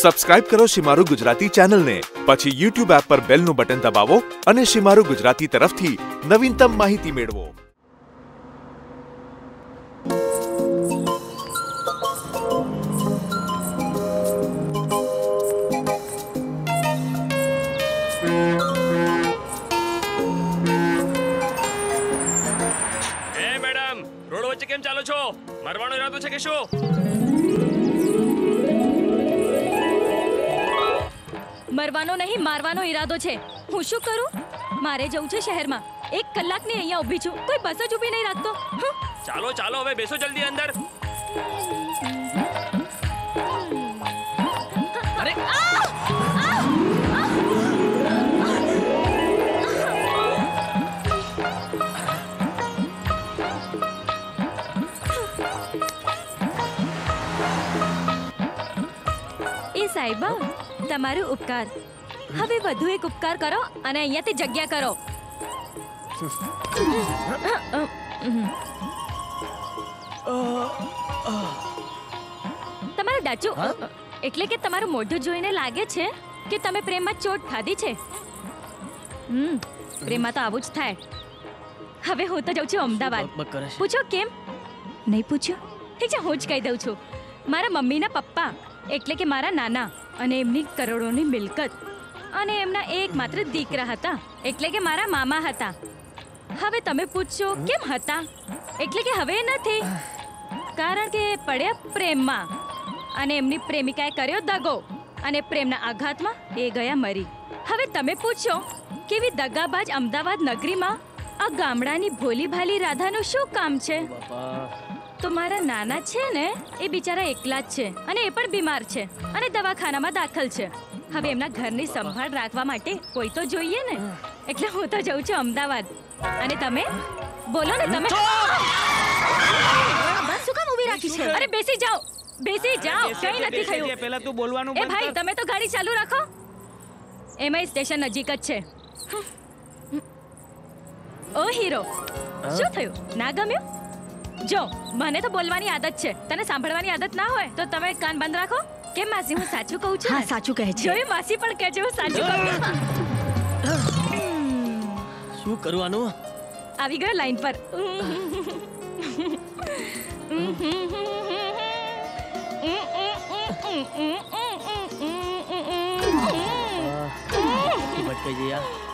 Subscribe કરો શિમારું ગુજરાતી ચેનલને પછી યુટ્યુબ એપ પર બેલનું બટન દબાવો અને શિમારું ગુજરાતી તરફથી નવીનતમ માહિતી મેળવો. એ મેડમ, રોડ વચ્ચે કેમ ચાલો છો? મરવાનો ઈરાદો છે કે શું? મરવાનો નહીં મારવાનો ઈરાદો છે. હું શું કરું? મારે જવું છે શહેરમાં. એક કલાકની અહીંયા ઊભી છું. કોઈ બસ જ ઊભી નહીં રાખતો. ચાલો ચાલો હવે બેસો જલ્દી અંદર. અરે! સાહેબા તમારો ઉપકાર. હવે વધુ એક ઉપકાર કરો અને અહીંયાથી જગ્યા કરો. તમારું ડાચું એટલે કે તમારું મોઢું જોઈને લાગે છે કે તમે પ્રેમમાં ચોટ ખાધી છે? હમ પ્રેમમાં તો આવું જ થાય. હવે હું તો જાઉં છું અમદાવાદ. પૂછો કેમ? નહીં પૂછ્યું ઠીક છે હું જ કહી દઉં છું. મારા મમ્મીના પપ્પા એટલે કે મારા નાના. અને એમની કરોડોની મિલકત. અને એમના એકમાત્ર દીકરા હતા. એટલે કે મારા મામા હતા. હવે તમે પૂછશો, કેમ હતા? એટલે કે હવે નથી. કારણ કે પડ્યા પ્રેમમાં. અને એમની પ્રેમિકાએ કર્યો દગો. અને પ્રેમના આઘાતમાં એ ગયા મરી. હવે તમે પૂછો, કેવી દગાબાજ અમદાવાદ નગરીમાં આ ગામડાની ભોલી ભાલી રાધાનું શું કામ છે? તો મારા નાના છે ને એ બિચારા એકલા જ છે અને એ પણ બીમાર છે અને દવાખાનામાં દાખલ છે. હવે એમના ઘરની સંભાળ રાખવા માટે કોઈ તો જોઈએ ને? એટલે હું તો જઉં છું અમદાવાદ. અને તમે? બોલો ને તમે. બસ શું કામ ઊભી રાખી છે? અરે બેસી જાઓ બેસી જાઓ કઈ નથી થયું. પહેલા તું બોલવાનું એ ભાઈ તમે તો ગાડી ચાલુ રાખો. એમાંય સ્ટેશન નજીક જ છે. ઓ હીરો શું થયું? ના ગમ્યું? જો મને તો બોલવાની આદત છે તને સાંભળવાની આદત ના હોય તો તમે કાન બંધ રાખો કેમ માસી હું સાચું કહું છું હા સાચું કહે છે જોયું માસી પણ કહે છે હું સાચું કહું શું કરવાનું આવી ગયો લાઈન પર ભટકાઈ જઈ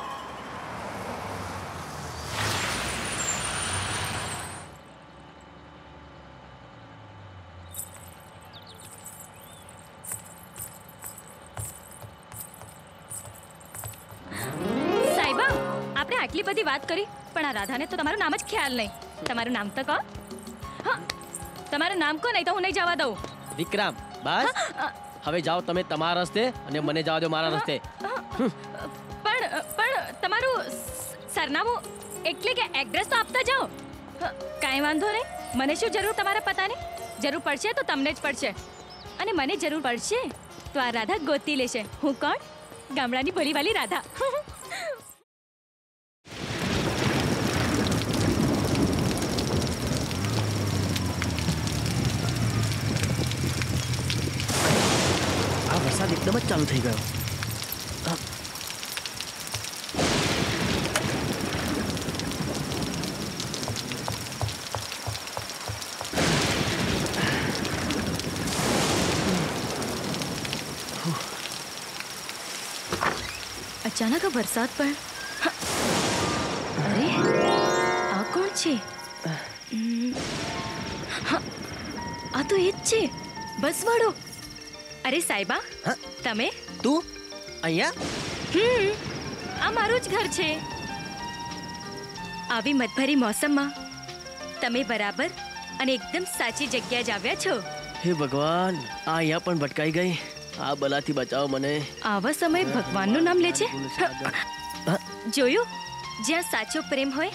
આટલી બધી વાત કરી પણ આ રાધાને તો તમારું નામ જ ખ્યાલ નહીં. તમારું નામ તો કહો હા તમારું નામ કહો નહીં તો હું નહીં જવા દઉં. વિક્રમ બસ? હવે જાઓ તમે તમારા રસ્તે અને મને જવા દો મારા રસ્તે. પણ પણ તમારું સરનામું એટલે કે એડ્રેસ તો આપતા જાઓ. કાંઈ વાંધો નહીં. મને શું જરૂર તમારા પતાની? જરૂર પડશે તો તમને જ પડશે. અને મને જરૂર પડશે તો આ રાધા ગોતી લેશે. હું કોણ? ગામડાની ભોલીવાલી રાધા. વરસાદ એકદમ જ ચાલુ થઈ ગયો અચાનક આ વરસાદ પણ અરે આ કોણ છે ઉમ, હા, આ તો એ જ છે બસવાળો અરે સાહેબા તમે? તું? અહીંયા? હમ આ મારું જ ઘર છે. આવી મતભરી મોસમમાં તમે બરાબર અને એકદમ સાચી જગ્યાએ જ આવ્યા છો. હે ભગવાન આ અહીંયા પણ ભટકાઈ ગઈ. આ બલાથી બચાવો મને. આવા સમયે ભગવાનનું નામ લે છે? જોયું? જ્યાં સાચો પ્રેમ હોય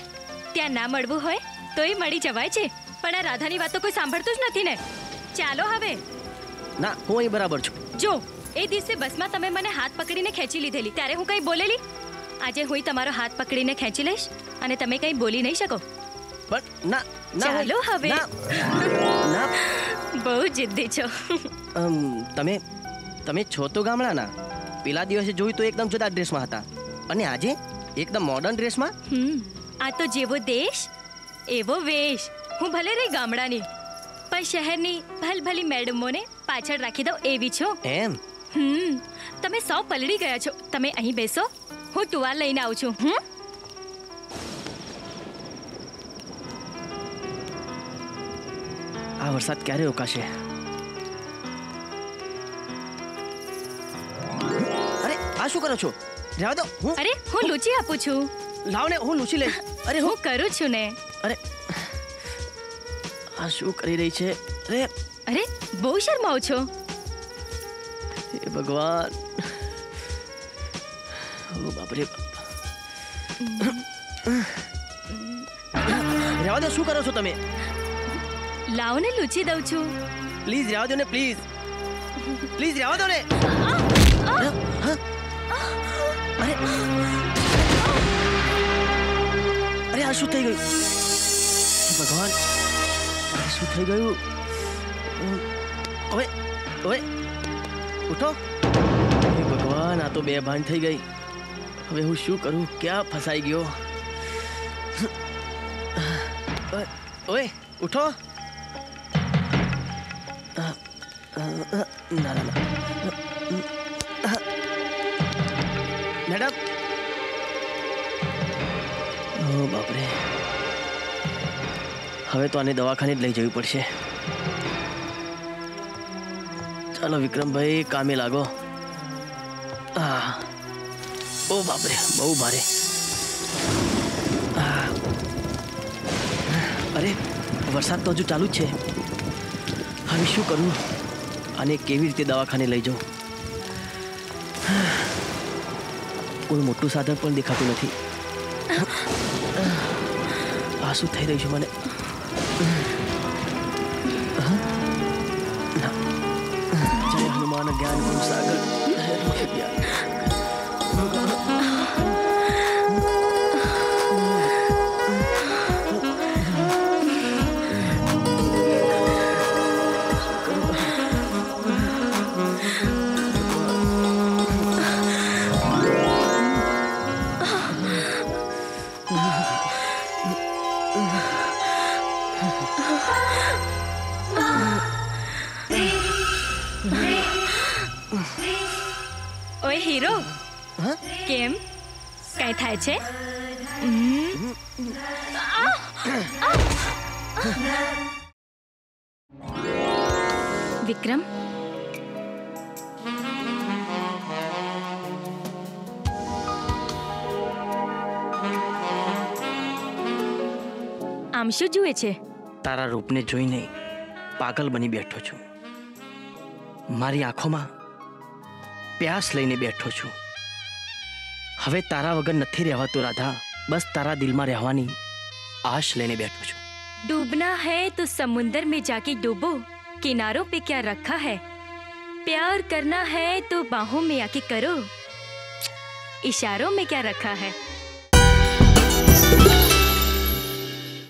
ત્યાં ના મળવું હોય તોય મળી જવાય છે. પણ આ રાધાની વાતો કોઈ સાંભળતું જ નથી ને. ચાલો હવે. ના હું અહીં બરાબર છું. જો એ દિવસે બસમાં તમે મને હાથ પકડીને ખેંચી લીધેલી ત્યારે હું કંઈ બોલેલી? આજે હું તમારો હાથ પકડીને ખેંચી લઈશ અને તમે કંઈ બોલી નહીં શકો. બટ ના ના ચાલો હવે. ના બહુ જિદ્દી છો. તમે તમે છો તો ગામડાના. પેલા દિવસે જોયું તો એકદમ જુદા ડ્રેસમાં હતા. અને આજે એકદમ મોડર્ન ડ્રેસમાં? આ તો જેવો દેશ એવો વેશ. હું ભલે રહી ગામડાની પણ શહેરની ભલભલી મેડમોને પાછળ રાખી દઉં એવી છો. એમ? હમ તમે સૌ પલળી ગયા છો. તમે અહીં બેસો. હું ટુવાલ લઈને આવું છું. હમ? આ વરસાદ ક્યારે રોકાશે અરે આ શું કરો છો? રહેવા દો. હું અરે હું લૂચી આપું છું. લાવ ને હું લૂચી લઈશ. અરે હું કરું છું ને. આ શું કરી રહી છે. અરે અરે બહુ શરમાવ છો. હે ભગવાન. ઓ બાપરે. બાપ. રેવા દો શું કરો છો તમે? લાવો ને લૂચી દઉં છું. પ્લીઝ રહેવા દો ને પ્લીઝ. પ્લીઝ રહેવા દો ને? અરે. અરે આ શું થઈ ગયું. ભગવાન. શું થઈ ગયું? ઓય ઓય ઉઠો. હે ભગવાન, આ તો બે ભાન થઈ ગઈ. હવે હું શું કરું? ક્યાં ફસાઈ ગયો? ઓય, ઉઠો. ના ના ના. મેડમ. બાપરે. હવે તો આને દવાખાને જ લઈ જવી પડશે. ચાલો વિક્રમભાઈ, કામે લાગો. હા ઓ બાપરે, બહુ ભારે. અરે, વરસાદ તો હજુ ચાલુ જ છે. હવે શું કરવું અને કેવી રીતે દવાખાને લઈ જાઉં? કોઈ મોટું સાધન પણ દેખાતું નથી. આ શું થઈ રહ્યું છે મને. Saya hanuman ang gano'n sa agad. Yan. થાય છે! વિક્રમ? આમ શું જુએ છે? તારા રૂપને જોઈને પાગલ બની બેઠો છું. મારી આંખોમાં પ્યાસ લઈને બેઠો છું. હવે તારા વગર નથી રહેવાતું રાધા બસ તારા દિલમાં રહેવાની આશ લઈને બેઠો છું डूबना है तो समुंदर में जाके डूबो किनारों पे क्या रखा है प्यार करना है तो बाहों में आके करो इशारों में क्या रखा है